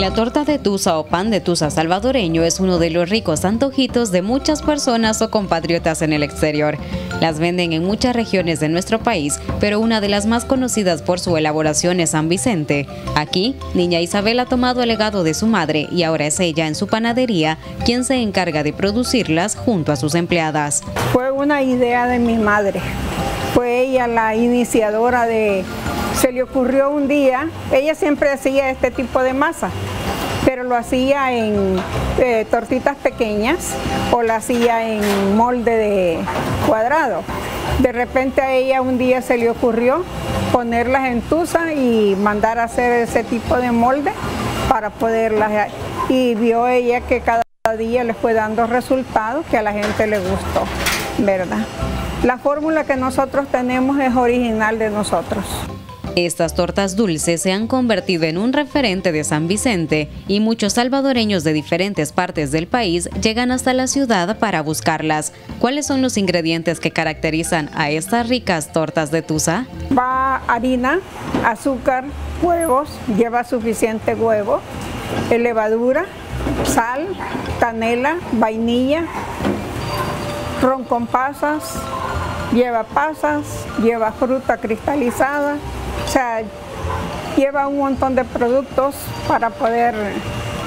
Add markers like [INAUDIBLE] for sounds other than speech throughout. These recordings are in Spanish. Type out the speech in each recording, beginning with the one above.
La torta de tusa o pan de tusa salvadoreño es uno de los ricos antojitos de muchas personas o compatriotas en el exterior. Las venden en muchas regiones de nuestro país, pero una de las más conocidas por su elaboración es San Vicente. Aquí, niña Isabel ha tomado el legado de su madre y ahora es ella en su panadería quien se encarga de producirlas junto a sus empleadas. Fue una idea de mi madre. Fue ella la iniciadora de se le ocurrió un día, ella siempre hacía este tipo de masa, pero lo hacía en eh, tortitas pequeñas o lo hacía en molde de cuadrado. De repente a ella un día se le ocurrió ponerlas en tusa y mandar a hacer ese tipo de molde para poderlas y vio ella que cada día le fue dando resultados que a la gente le gustó, ¿verdad? La fórmula que nosotros tenemos es original de nosotros. Estas tortas dulces se han convertido en un referente de San Vicente y muchos salvadoreños de diferentes partes del país llegan hasta la ciudad para buscarlas. ¿Cuáles son los ingredientes que caracterizan a estas ricas tortas de tusa? Va harina, azúcar, huevos, lleva suficiente huevo, levadura, sal, canela, vainilla, ron con pasas, lleva pasas, lleva fruta cristalizada, o sea, lleva un montón de productos para poder,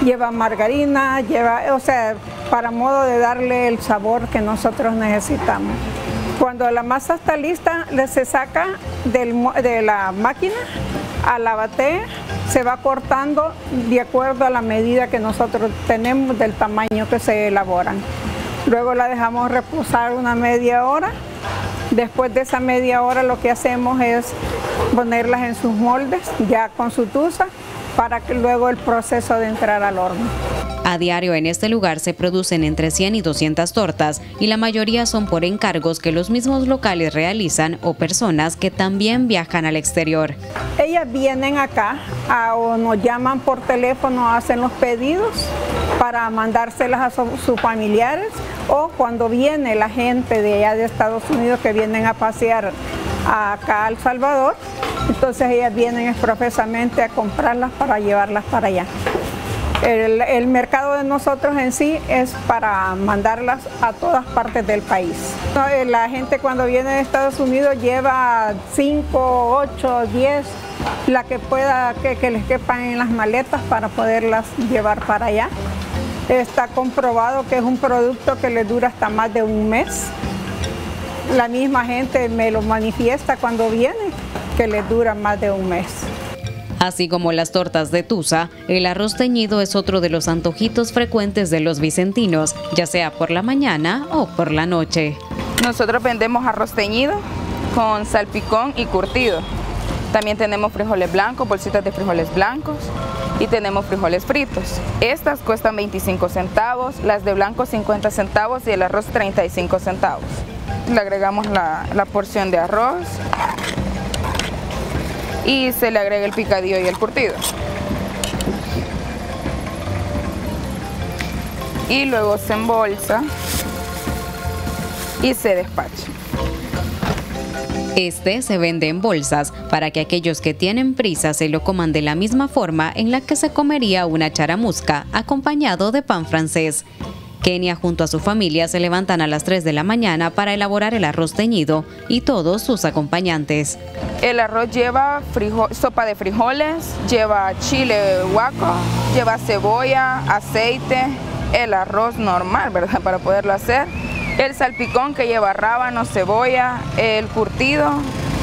lleva margarina, lleva, o sea, para modo de darle el sabor que nosotros necesitamos. Cuando la masa está lista, se saca de la máquina a la batea, se va cortando de acuerdo a la medida que nosotros tenemos del tamaño que se elaboran. Luego la dejamos reposar una media hora. Después de esa media hora lo que hacemos es ponerlas en sus moldes ya con su tusa para que luego el proceso de entrar al horno. A diario en este lugar se producen entre 100 y 200 tortas y la mayoría son por encargos que los mismos locales realizan o personas que también viajan al exterior. Ellas vienen acá o nos llaman por teléfono, hacen los pedidos para mandárselas a sus familiares o cuando viene la gente de allá de Estados Unidos que vienen a pasear acá a El Salvador, entonces ellas vienen profesamente a comprarlas para llevarlas para allá. El, mercado de nosotros en sí es para mandarlas a todas partes del país. Eh, la gente cuando viene de Estados Unidos lleva 5, 8, 10, la que pueda que, que les quepan en las maletas para poderlas llevar para allá. Está comprobado que es un producto que le dura hasta más de un mes la misma gente me lo manifiesta cuando viene, que les dura más de un mes. Así como las tortas de tusa, el arroz teñido es otro de los antojitos frecuentes de los vicentinos, ya sea por la mañana o por la noche. Nosotros vendemos arroz teñido con salpicón y curtido. También tenemos frijoles blancos, bolsitas de frijoles blancos y tenemos frijoles fritos. Estas cuestan 25 centavos, las de blanco 50 centavos y el arroz 35 centavos le agregamos la, porción de arroz y se le agrega el picadillo y el curtido. Y luego se embolsa y se despacha. Este se vende en bolsas para que aquellos que tienen prisa se lo coman de la misma forma en la que se comería una charamusca acompañado de pan francés. Kenia junto a su familia se levantan a las 3 de la mañana para elaborar el arroz teñido y todos sus acompañantes. El arroz lleva sopa de frijoles, lleva chile guaco, lleva cebolla, aceite, el arroz normal, ¿verdad? [LAUGHS] Para poderlo hacer. El salpicón que lleva rábano, cebolla, el curtido,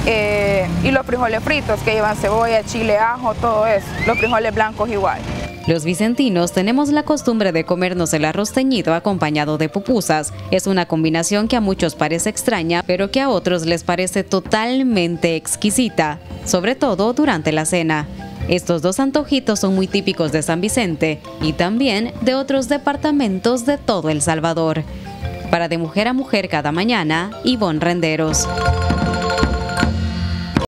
eh, y los frijoles fritos que llevan cebolla, chile, ajo, todo eso. Los frijoles blancos igual. Los vicentinos tenemos la costumbre de comernos el arroz teñido acompañado de pupusas. Es una combinación que a muchos parece extraña, pero que a otros les parece totalmente exquisita, sobre todo durante la cena. Estos dos antojitos son muy típicos de San Vicente y también de otros departamentos de todo El Salvador. Para De Mujer a Mujer cada mañana, Ivonne Renderos.